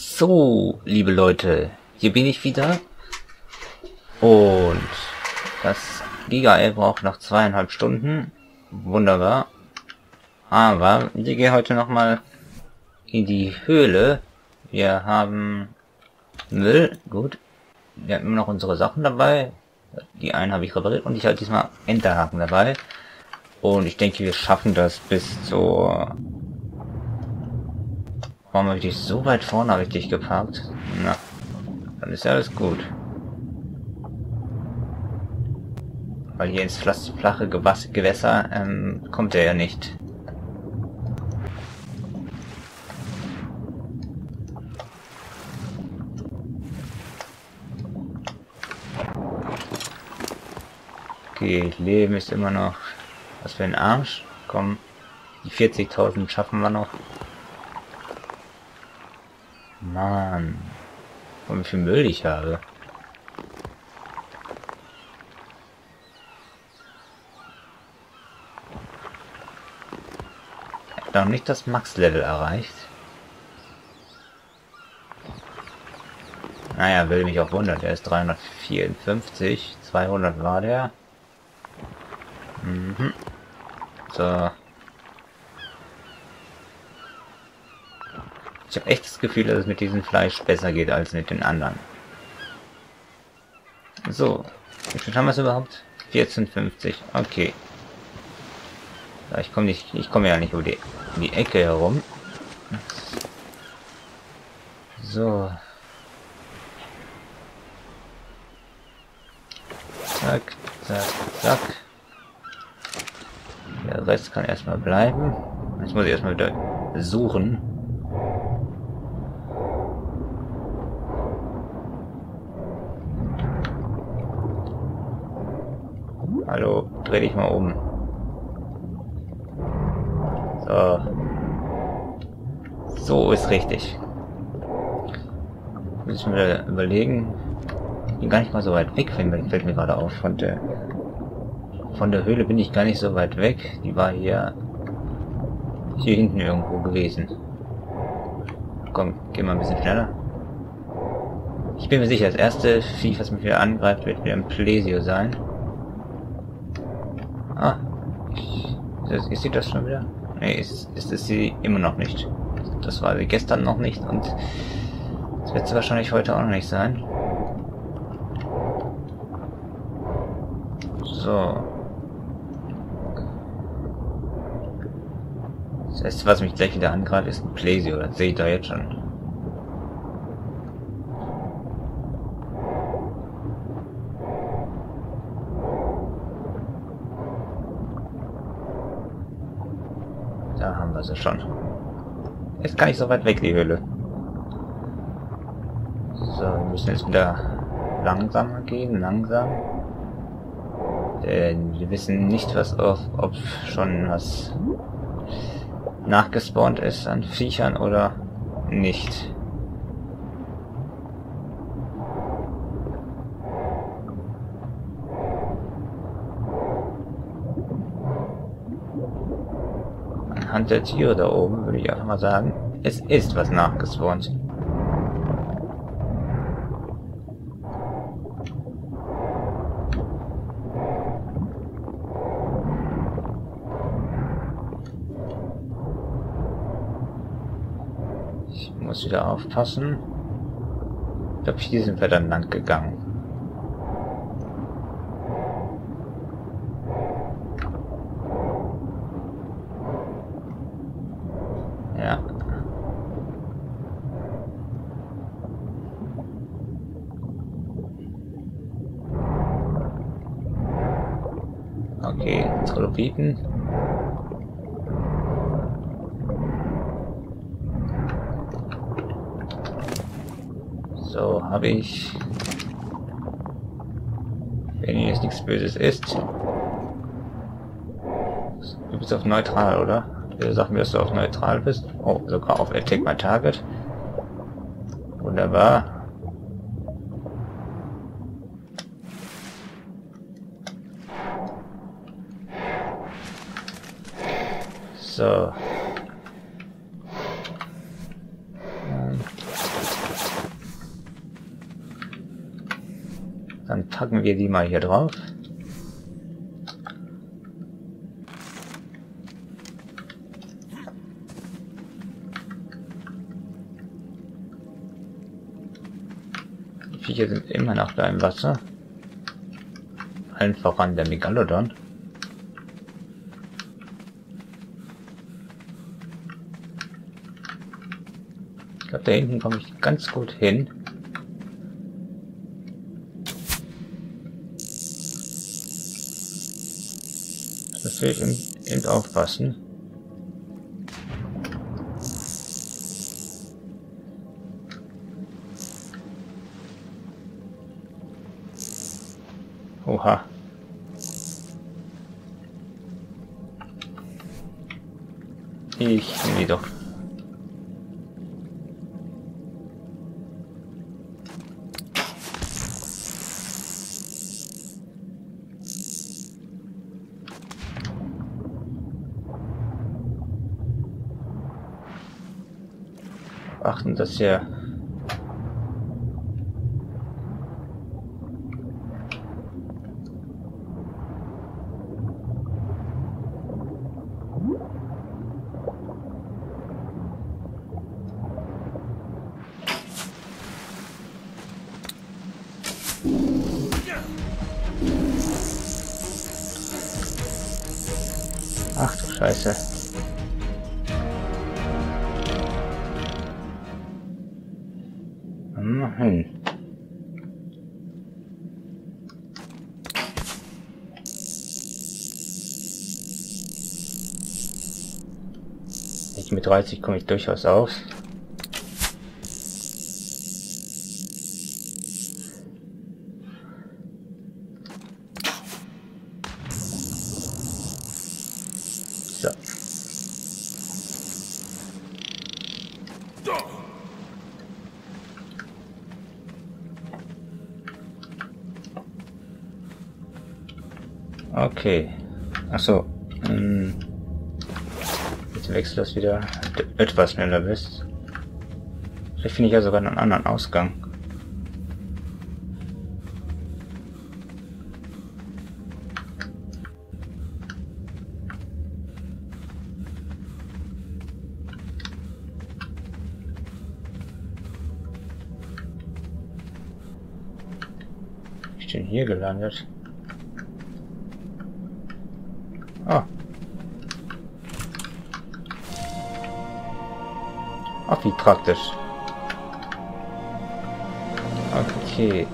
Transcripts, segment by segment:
So, liebe Leute, hier bin ich wieder. Und das Giga braucht noch zweieinhalb Stunden. Wunderbar. Aber wir gehen heute nochmal in die Höhle. Wir haben Müll, gut. Wir haben immer noch unsere Sachen dabei. Die einen habe ich repariert und ich habe diesmal Enterhaken dabei. Und ich denke, wir schaffen das bis zur Warum habe ich dich so weit vorne dich geparkt? Na, dann ist ja alles gut. Weil hier ins flache Gewässer ähm, kommt er ja nicht. Okay, Leben ist immer noch... Was für ein Arsch. Komm, die 40.000 schaffen wir noch. Mann. Und wie viel Müll ich habe. Noch nicht das Max-Level erreicht. Naja, will mich auch wundern. Der ist 354. 200 war der. Mhm. So. Ich habe echt das Gefühl, dass es mit diesem Fleisch besser geht als mit den anderen. So, wie viel haben wir es überhaupt? 14,50. Okay. Ich komme nicht, ich komme ja nicht über die, um die Ecke herum. So. Zack, zack, zack. Der Rest kann erstmal bleiben. Jetzt muss ich erstmal wieder suchen. Hallo, dreh dich mal um. So. So ist richtig. Muss ich mir überlegen. Bin gar nicht mal so weit weg, fällt mir gerade auf. Von der, von der Höhle bin ich gar nicht so weit weg. Die war hier, hier hinten irgendwo gewesen. Komm, geh mal ein bisschen schneller. Ich bin mir sicher, das erste Vieh, was mich wieder angreift, wird wieder ein Plesio sein. Ah. Ist, sie das schon wieder? Nee, ist, ist es sie immer noch nicht. Das war sie gestern noch nicht und das wird sie wahrscheinlich heute auch noch nicht sein. So. Das heißt, was mich gleich wieder angreift, ist ein Plesio. Das sehe ich da jetzt schon. Also schon. Ist gar nicht so weit weg, die Höhle. So, wir müssen jetzt wieder langsamer gehen, langsam. Denn wir wissen nicht, was auf, ob schon was nachgespawnt ist an Viechern oder nicht. Anhand der Tiere da oben würde ich einfach mal sagen, es ist was nachgespawnt. Ich muss wieder aufpassen. Ich glaube, hier sind wir dann lang gegangen. Bieten. So, habe ich. Wenn hier jetzt nichts Böses ist. Du bist auf neutral, oder? Du sagst mir, dass du auf neutral bist. Oh, sogar auf Attack My Target. Wunderbar. So. Dann packen wir die mal hier drauf. Die Viecher sind immer noch da im Wasser. Allen voran der Megalodon. Ich glaube, da hinten komme ich ganz gut hin. Das will ich eben, eben aufpassen. Oha. Ich die doch. Achten, dass 30 komme ich durchaus aus. Okay. Achso. Hm. Jetzt wechselt das wieder etwas schneller bist. Vielleicht finde ich ja sogar einen anderen Ausgang. Ich bin hier gelandet. Praktisch. Okay.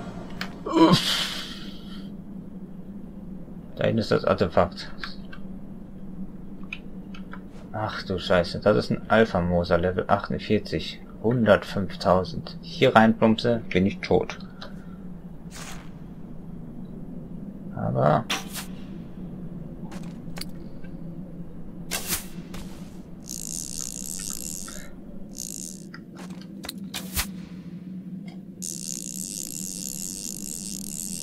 Da hinten ist das Artefakt. Ach du Scheiße, das ist ein Alpha-Moser, Level 48. 105.000. Hier reinplumpse, bin ich tot. Aber...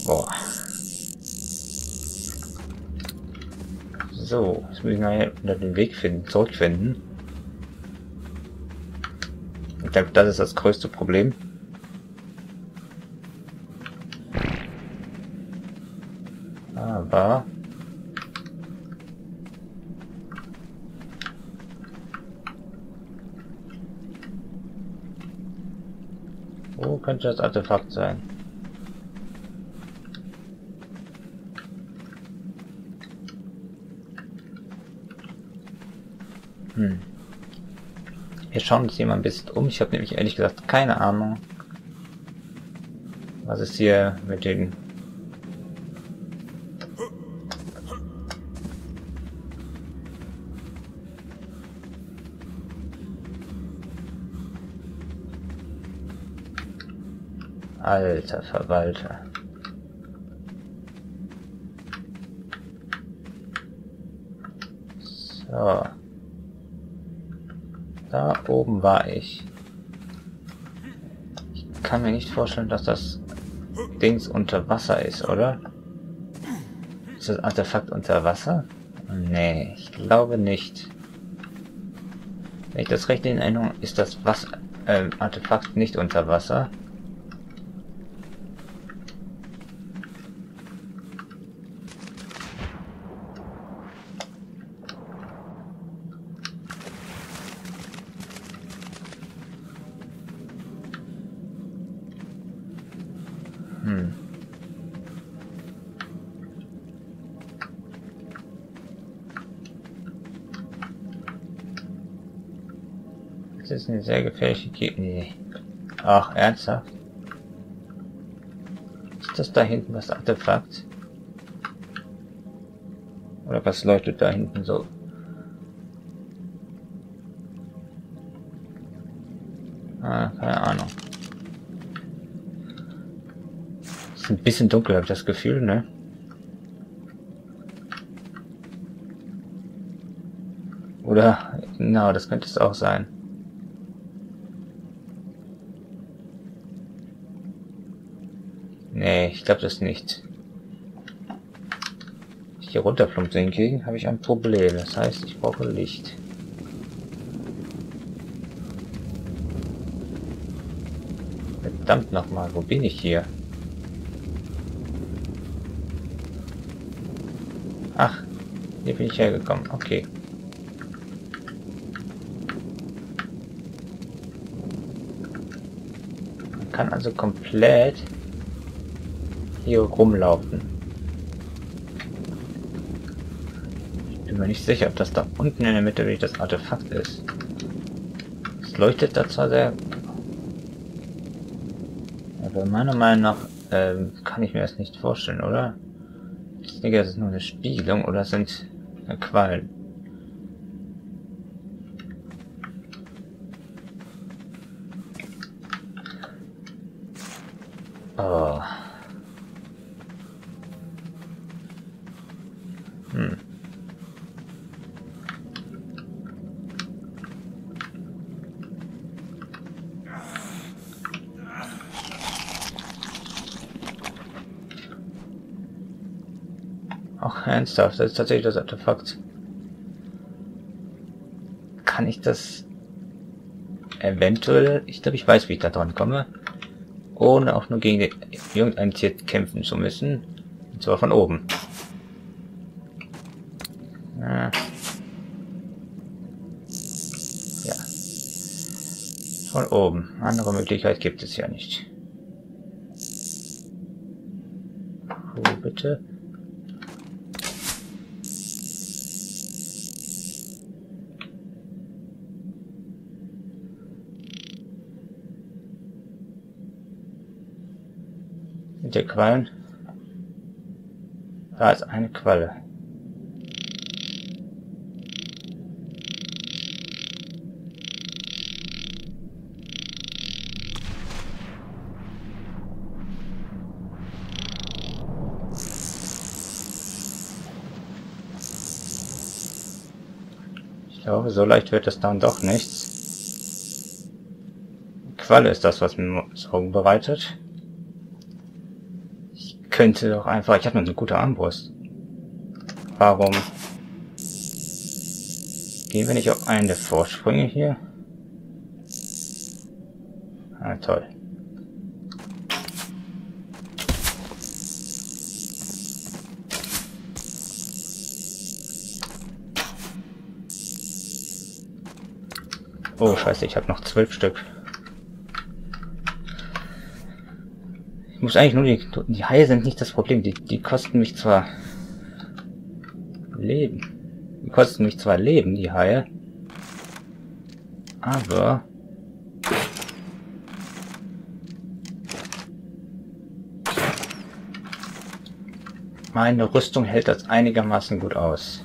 Boah. So, jetzt ich mal unter den Weg finden, zurückfinden. Ich glaube, das ist das größte Problem. Aber... Wo könnte das Artefakt sein? Hm. Wir schauen uns hier mal ein bisschen um. Ich habe nämlich ehrlich gesagt keine Ahnung, was ist hier mit den... Alter Verwalter. So. Da oben war ich. Ich kann mir nicht vorstellen, dass das Dings unter Wasser ist, oder? Ist das Artefakt unter Wasser? Nee, ich glaube nicht. Wenn ich das recht in Erinnerung ist das Wasser, äh, Artefakt nicht unter Wasser. Sehr gefährliche Gegend. Nee. Ach, ernsthaft? Ist das da hinten das Artefakt? Oder was leuchtet da hinten so? Ah, keine Ahnung. Ist ein bisschen dunkel, habe ich das Gefühl, ne? Oder, genau, das könnte es auch sein. Nee, ich glaube das nicht. Ich hier runterplumpt hingegen, habe ich ein Problem. Das heißt, ich brauche Licht. Verdammt nochmal, wo bin ich hier? Ach, hier bin ich hergekommen. Okay. Man kann also komplett hier rumlaufen. Ich bin mir nicht sicher, ob das da unten in der Mitte wirklich das Artefakt ist. Es leuchtet da zwar sehr... Aber meiner Meinung nach ähm, kann ich mir das nicht vorstellen, oder? Ich denke, das ist nur eine Spiegelung oder sind Quallen. Oh. Hm. Auch ernsthaft, das ist tatsächlich das Artefakt. Kann ich das eventuell, ich glaube, ich weiß, wie ich da dran komme, ohne auch nur gegen irgendein Tier kämpfen zu müssen. Und zwar von oben. Ja. ja. Von oben. Andere Möglichkeit gibt es ja nicht. Wo bitte? Der Quallen. Da ist eine Qualle. Ich glaube, so leicht wird es dann doch nichts. Qualle ist das, was mir Sorgen bereitet. Könnte doch einfach... Ich habe nur eine gute Armbrust. Warum gehen wir nicht auf einen der Vorsprünge hier? Ah, toll. Oh, scheiße, ich habe noch zwölf Stück. Ich muss eigentlich nur die... Die Haie sind nicht das Problem. Die, die kosten mich zwar... Leben. Die kosten mich zwar Leben, die Haie. Aber... Meine Rüstung hält das einigermaßen gut aus.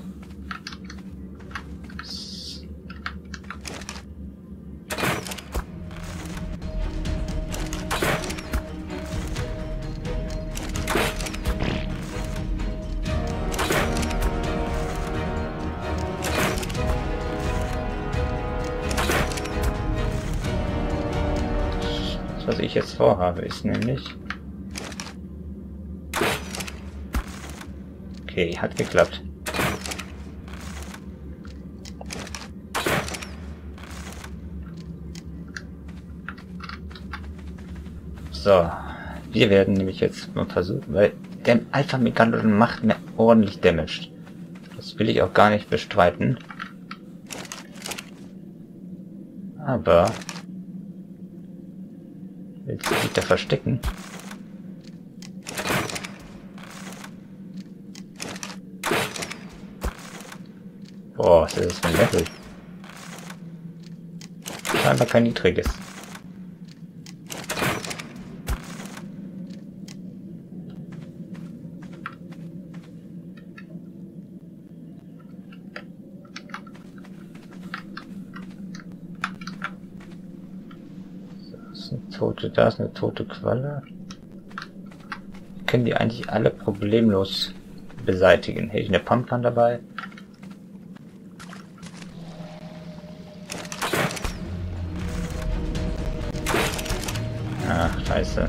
Was ich jetzt vorhabe, ist nämlich... Okay, hat geklappt. So, wir werden nämlich jetzt mal versuchen, weil der Alpha Megalodon macht mir ordentlich Damage. Das will ich auch gar nicht bestreiten. Aber Willst du dich da verstecken? Boah, was ist das für ein Level? Scheinbar kein niedriges. Da ist eine tote Qualle. Können die eigentlich alle problemlos beseitigen. Hätte ich eine Pumpgun dabei? Ach, scheiße.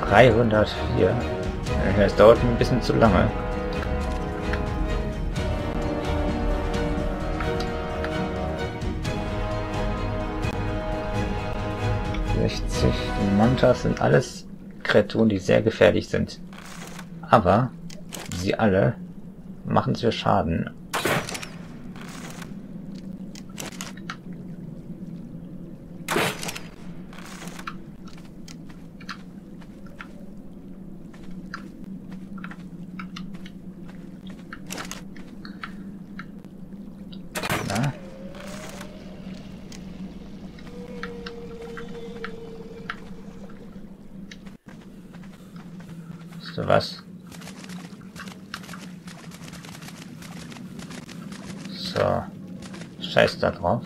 Dreihundertvier. Es dauert ein bisschen zu lange. Die Mantas sind alles Kreaturen, die sehr gefährlich sind. Aber sie alle machen sehr Schaden du was? So. Scheiß da drauf.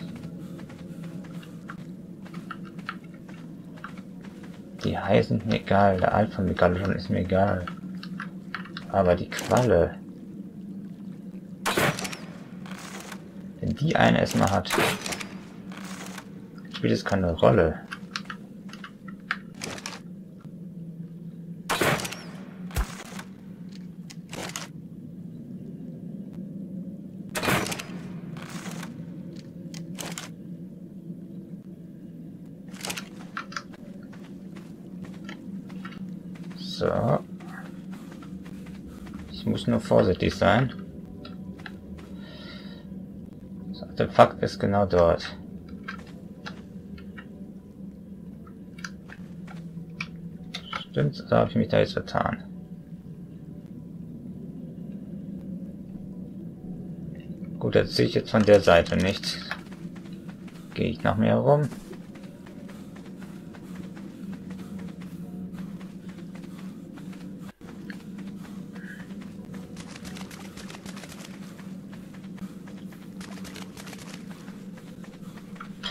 Die heißen mir egal, der Alpha Megalodon ist mir egal. Aber die Qualle. Wenn die eine erstmal hat, spielt es keine Rolle. So. Ich muss nur vorsichtig sein. Das Artefakt ist genau dort. Stimmt, da habe ich mich da jetzt vertan. Gut, jetzt sehe ich jetzt von der Seite nicht. Gehe ich nach mir herum.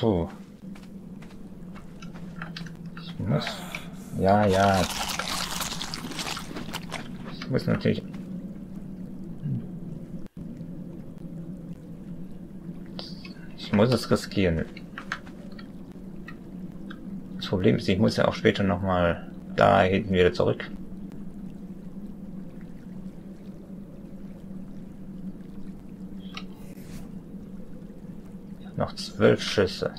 Puh. Ich muss... Ja, ja. Ich muss natürlich... Ich muss es riskieren. Das Problem ist, ich muss ja auch später nochmal da hinten wieder zurück. Noch zwölf Schüsse.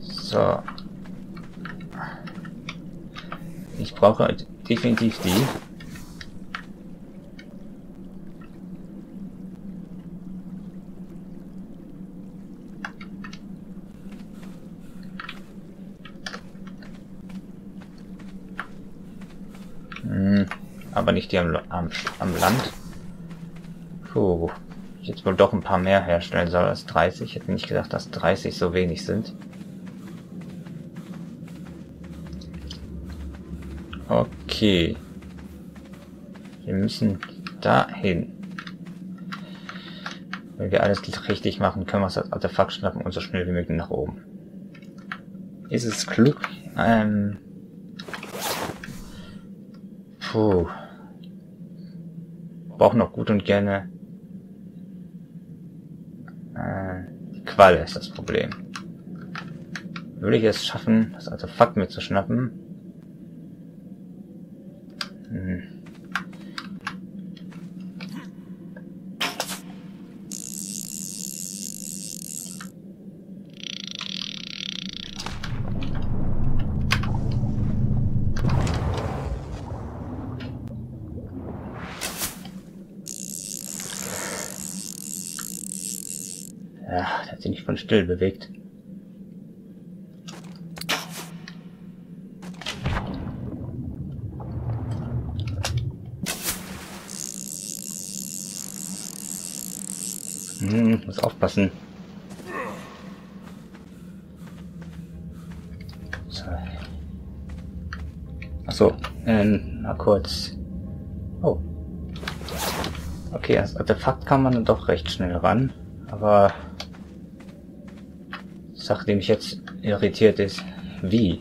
So. Ich brauche definitiv die. Aber nicht die am, am, am Land. Puh. Ich jetzt wohl doch ein paar mehr herstellen soll als 30. Ich hätte nicht gedacht, dass 30 so wenig sind. Okay. Wir müssen dahin. Wenn wir alles richtig machen, können wir das Artefakt schnappen und so schnell wie möglich nach oben. Ist es klug? Ähm. Puh brauchen noch gut und gerne äh, die Qual ist das Problem. Würde ich es schaffen, das Artefakt mitzuschnappen? Hm. still bewegt. Hm, muss aufpassen. So. Achso, ähm, mal kurz. Oh. Okay, als Artefakt kann man dann doch recht schnell ran. Aber Sache, die mich jetzt irritiert ist, wie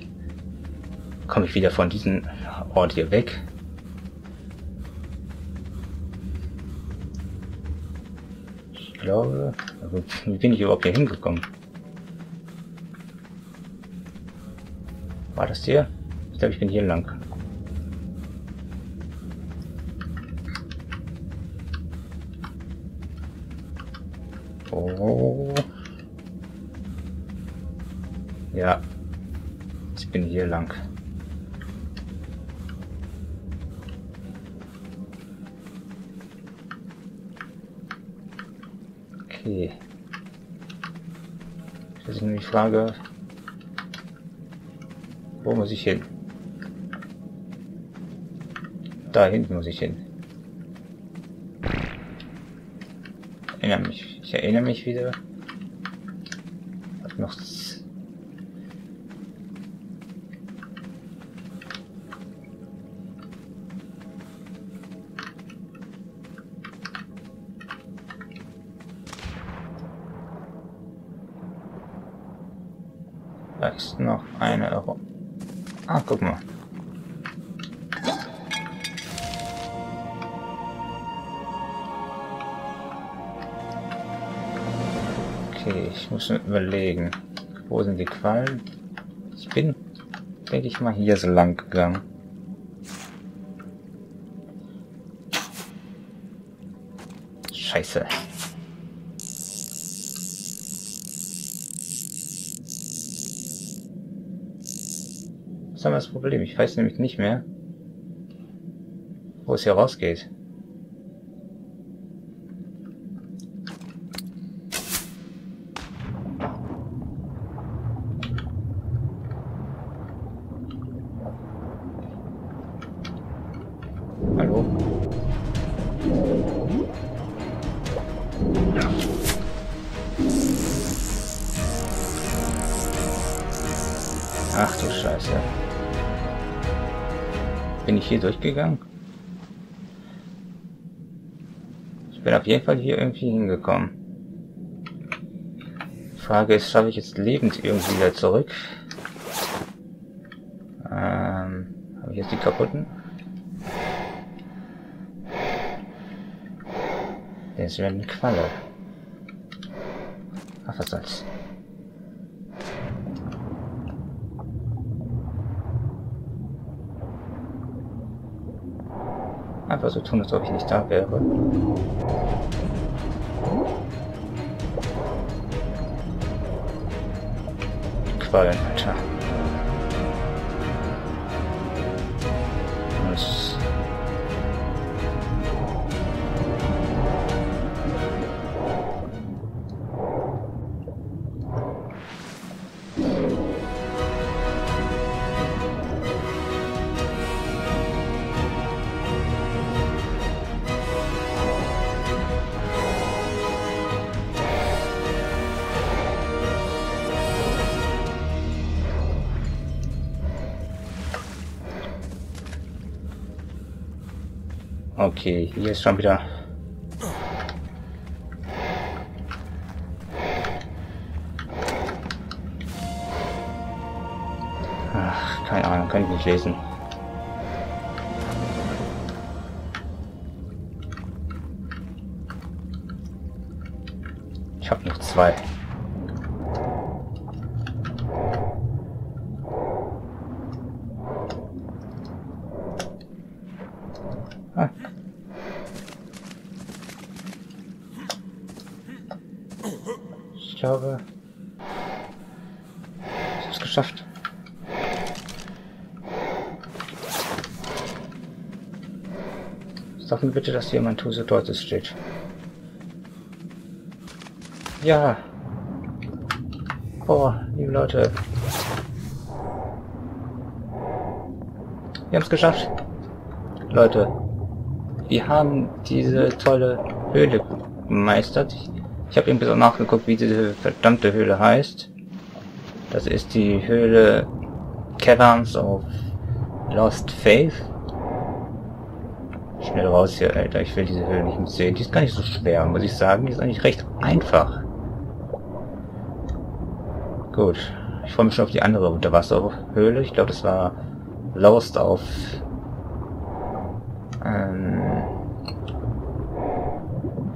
komme ich wieder von diesem Ort hier weg? glaube, also, wie bin ich überhaupt hier hingekommen? War das hier? Ich glaube, ich bin hier lang. Oh. Ja. Ich bin hier lang. Okay. Das ist nur die Frage, wo muss ich hin? Da hinten muss ich hin. Ich erinnere mich, ich erinnere mich wieder. Hat noch überlegen. Wo sind die Quallen? Ich bin, denke ich mal, hier so lang gegangen. Scheiße. haben wir das Problem. Ich weiß nämlich nicht mehr, wo es hier rausgeht. Durchgegangen? Ich bin auf jeden Fall hier irgendwie hingekommen. Die Frage ist, schaffe ich jetzt lebend irgendwie wieder zurück? Ähm, habe ich jetzt die kaputten? Das wäre eine Qualle. Ach, was soll's. Einfach so tun, als ob ich nicht da wäre. Quallen, Alter. Okay, hier ist schon wieder... Ach, keine Ahnung, kann ich nicht lesen. Ich habe noch zwei. Ah. Ich glaube, ich habe es geschafft. Sag mir bitte, dass mein Tuse Deutes steht. Ja. Oh, liebe Leute. Wir haben es geschafft. Leute, wir haben diese tolle Höhle gemeistert. Ich habe eben so nachgeguckt, wie diese verdammte Höhle heißt. Das ist die Höhle Caverns of Lost Faith. Schnell raus hier, Alter. Ich will diese Höhle nicht mehr sehen. Die ist gar nicht so schwer, muss ich sagen. Die ist eigentlich recht einfach. Gut. Ich freue mich schon auf die andere Unterwasserhöhle. Ich glaube, das war Lost auf ähm,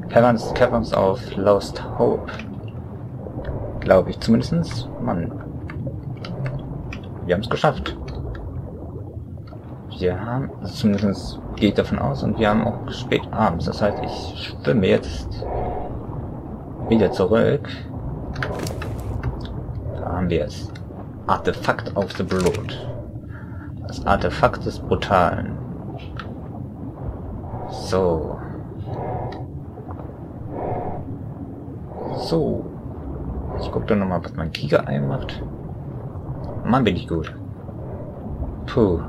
Caverns, Caverns of Lost Hope. Glaube ich zumindestens. Mann. Wir haben es geschafft. Wir haben, also zumindest gehe ich davon aus, und wir haben auch spät abends. Das heißt, ich schwimme jetzt wieder zurück. Da haben wir es. Artefakt of the Blood. Das Artefakt des Brutalen. So. So. Ich guck dann nochmal, was mein Giga-Ei macht. Mann, bin ich gut. Puh.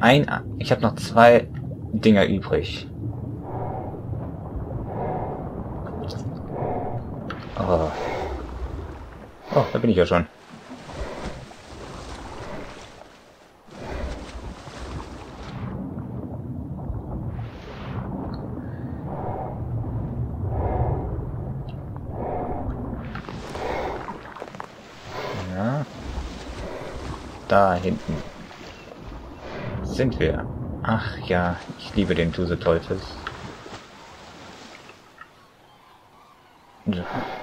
Ein... Ich habe noch zwei Dinger übrig. Oh. Oh, da bin ich ja schon. Da hinten sind wir. Ach ja, ich liebe den Tuse Teufels.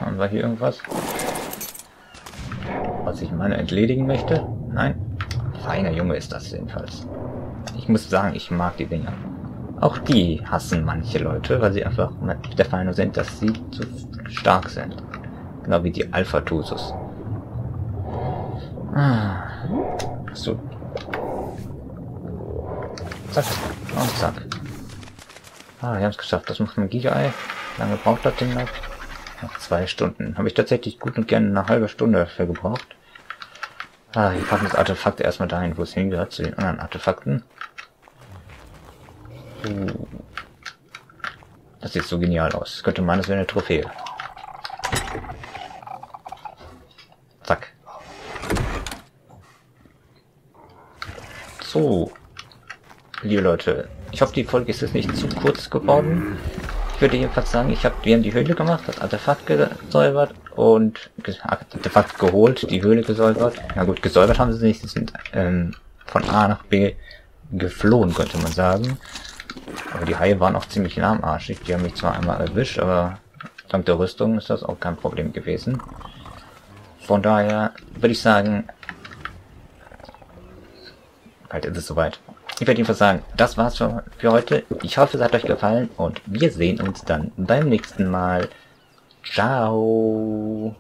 Haben wir hier irgendwas? Was ich meine entledigen möchte? Nein? Feiner Junge ist das jedenfalls. Ich muss sagen, ich mag die Dinger. Auch die hassen manche Leute, weil sie einfach der Meinung sind, dass sie zu stark sind. Genau wie die Alpha-Tusus. Ah. So. Zack. Und zack. Ah, wir haben es geschafft. Das macht ein Giga-Ei. Lange braucht das Ding noch? Noch zwei Stunden. Habe ich tatsächlich gut und gerne eine halbe Stunde dafür gebraucht. Ah, wir packen das Artefakt erstmal dahin, wo es hingehört, zu den anderen Artefakten. Uh. Das sieht so genial aus. Das könnte meinen, das wäre eine Trophäe. Zack. So, liebe Leute, ich hoffe, die Folge ist jetzt nicht zu kurz geworden. Ich würde jedenfalls sagen, ich habe, wir haben die Höhle gemacht, das Artefakt gesäubert und Artefakt geholt, die Höhle gesäubert. Na gut, gesäubert haben sie nicht, sie sind ähm, von A nach B geflohen, könnte man sagen. Aber die Haie waren auch ziemlich lahmarschig. Die haben mich zwar einmal erwischt, aber dank der Rüstung ist das auch kein Problem gewesen. Von daher würde ich sagen, Bald ist es soweit. Ich werde jedenfalls sagen, das war's für, für heute. Ich hoffe, es hat euch gefallen und wir sehen uns dann beim nächsten Mal. Ciao.